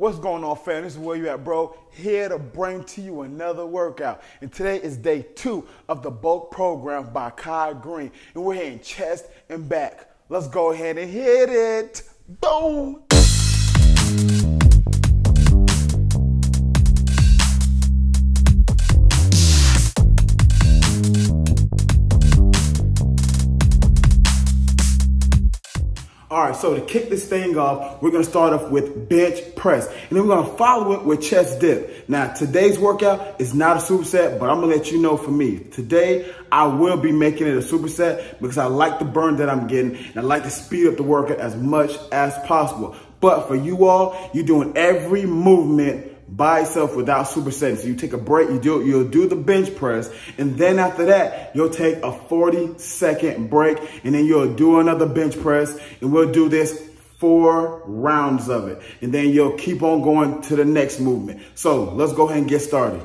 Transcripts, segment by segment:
What's going on, fam? This is where you at, bro. Here to bring to you another workout. And today is day two of the bulk program by Kai Greene. And we're hitting chest and back. Let's go ahead and hit it. Boom. All right, so to kick this thing off, we're gonna start off with bench press, and then we're gonna follow it with chest dip. Now, today's workout is not a superset, but I'm gonna let you know for me. Today, I will be making it a superset because I like the burn that I'm getting, and I like to speed up the workout as much as possible. But for you all, you're doing every movement by itself without supersetting. So you take a break, you do you'll do the bench press, and then after that, you'll take a 40 second break, and then you'll do another bench press, and we'll do this four rounds of it. And then you'll keep on going to the next movement. So let's go ahead and get started.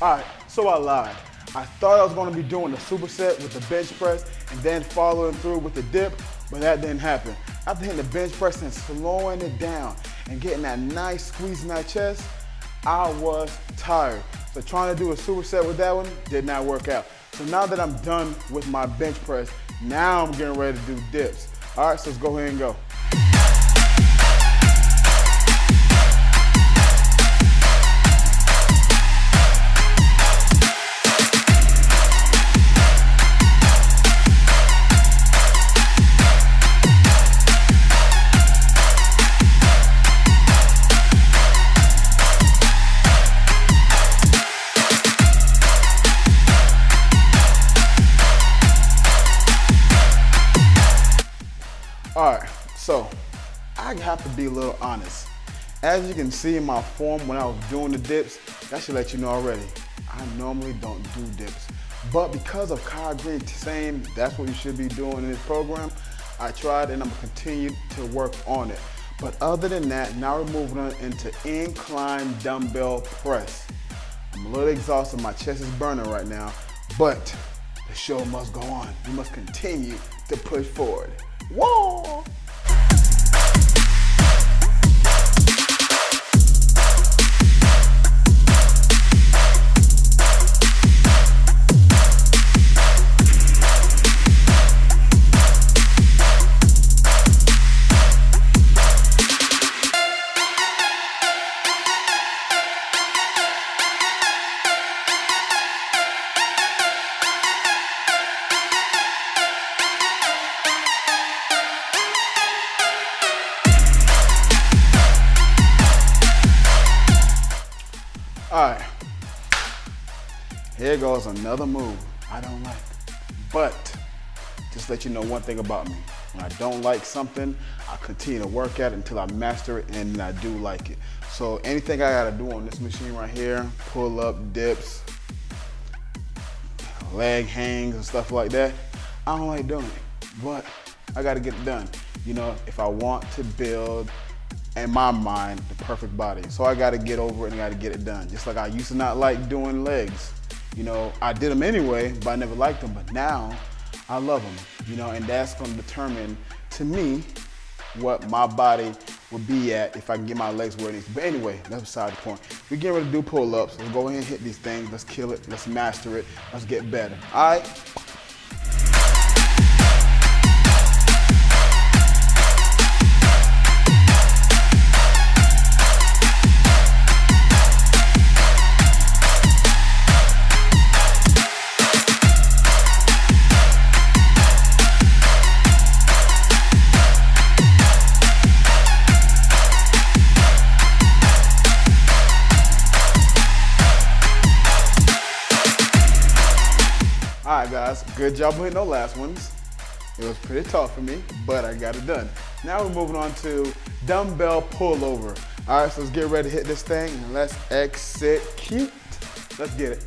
All right, so I lied. I thought I was gonna be doing a superset with the bench press and then following through with the dip, but that didn't happen. After hitting the bench press and slowing it down and getting that nice squeeze in that chest, I was tired. So trying to do a superset with that one did not work out. So now that I'm done with my bench press, now I'm getting ready to do dips. All right, so let's go ahead and go. Be a little honest. As you can see in my form when I was doing the dips, that should let you know already. I normally don't do dips. But because of Kai Greene saying that's what you should be doing in this program, I tried and I'm gonna continue to work on it. But other than that, now we're moving on into incline dumbbell press. I'm a little exhausted, my chest is burning right now, but the show must go on. We must continue to push forward. Whoa! Goes another move I don't like. But just let you know one thing about me. When I don't like something, I continue to work at it until I master it and I do like it. So anything I gotta do on this machine right here, pull up, dips, leg hangs and stuff like that, I don't like doing it. But I gotta get it done. You know, if I want to build in my mind, the perfect body. So I gotta get over it and I gotta get it done. Just like I used to not like doing legs. You know, I did them anyway, but I never liked them. But now I love them, you know, and that's gonna determine to me what my body would be at if I can get my legs where it needs. But anyway, that's beside the point. We get ready to do pull-ups. Let's go ahead and hit these things. Let's kill it. Let's master it. Let's get better. All right. Good job hitting those last ones. It was pretty tough for me, but I got it done. Now we're moving on to dumbbell pullover. All right, so let's get ready to hit this thing and let's execute. Let's get it.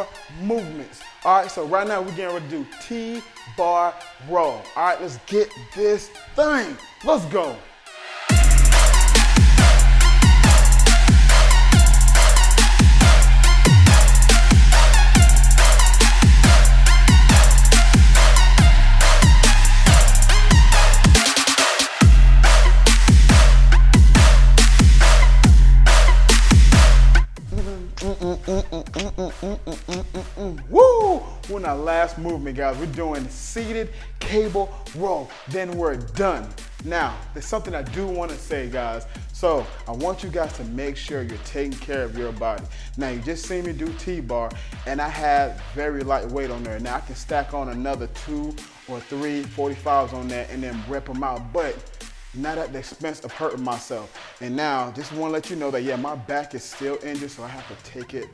More movements. All right, so right now we're getting ready to do T-bar row. All right, let's get this thing. Let's go. Woo! Our last movement, guys. We're doing seated cable row. Then we're done. Now, there's something I do want to say, guys. So I want you guys to make sure you're taking care of your body. Now, you just seen me do T-bar, and I had very light weight on there. Now, I can stack on another two or three 45s on that and then rip them out. But not at the expense of hurting myself. And now, just want to let you know that, yeah, my back is still injured, so I have to take it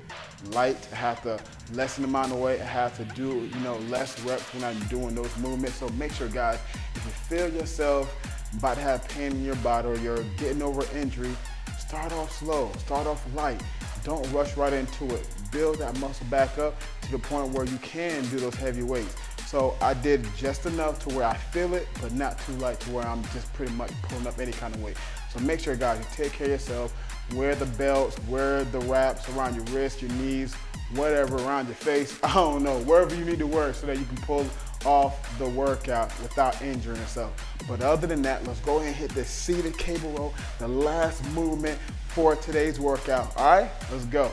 light. I have to lessen the amount of weight. I have to do, you know, less reps when I'm doing those movements. So make sure, guys, if you feel yourself about to have pain in your body or you're getting over injury, start off slow, start off light. Don't rush right into it. Build that muscle back up to the point where you can do those heavy weights. So I did just enough to where I feel it, but not too light to where I'm just pretty much pulling up any kind of weight. So make sure guys, you take care of yourself, wear the belts, wear the wraps around your wrist, your knees, whatever, around your face, I don't know, wherever you need to work so that you can pull off the workout without injuring yourself. But other than that, let's go ahead and hit this seated cable row, the last movement for today's workout. All right, let's go.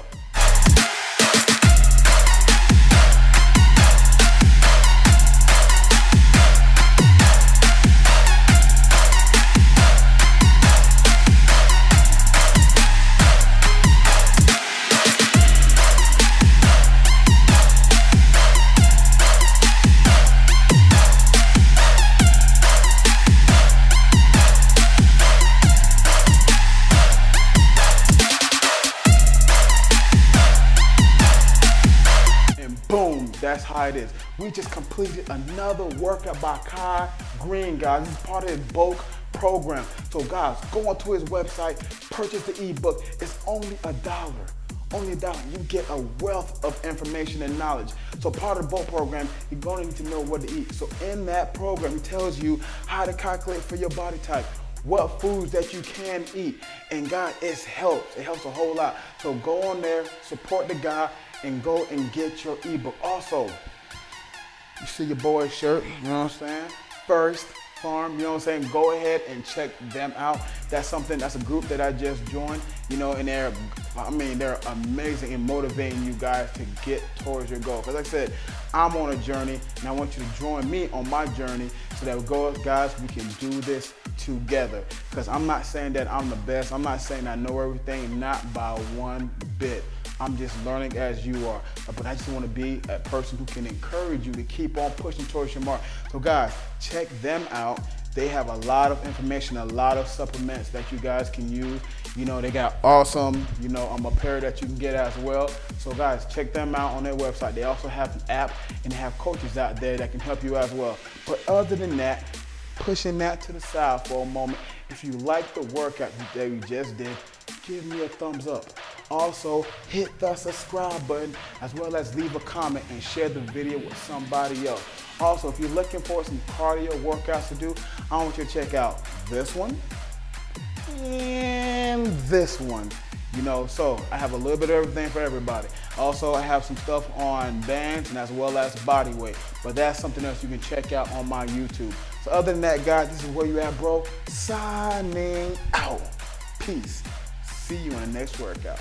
That's how it is. We just completed another workout by Kai Greene, guys. Is part of his bulk program. So guys, go onto his website, purchase the ebook. It's only a dollar. Only a dollar. You get a wealth of information and knowledge. So part of the bulk program, you're gonna need to know what to eat. So in that program, it tells you how to calculate for your body type, what foods that you can eat. And God, it helps. It helps a whole lot. So go on there, support the guy, and go and get your ebook. Also, you see your boy's shirt, you know what I'm saying? 1st Phorm, you know what I'm saying? Go ahead and check them out. That's something, that's a group that I just joined, you know, and they're, I mean, they're amazing in motivating you guys to get towards your goal. Because like I said, I'm on a journey and I want you to join me on my journey so that we go, guys, we can do this together. Because I'm not saying that I'm the best. I'm not saying I know everything, not by one bit. I'm just learning as you are. But I just want to be a person who can encourage you to keep on pushing towards your mark. So guys, check them out. They have a lot of information, a lot of supplements that you guys can use. You know, they got awesome, you know, um, apparel that you can get as well. So guys, check them out on their website. They also have an app and they have coaches out there that can help you as well. But other than that, pushing that to the side for a moment. If you like the workout that we just did, give me a thumbs up. Also, hit the subscribe button as well as leave a comment and share the video with somebody else. Also, if you're looking for some cardio workouts to do, I want you to check out this one and this one. You know, so I have a little bit of everything for everybody. Also, I have some stuff on bands and as well as body weight, but that's something else you can check out on my YouTube. So other than that, guys, this is where you at, bro. Signing out. Peace. See you in the next workout.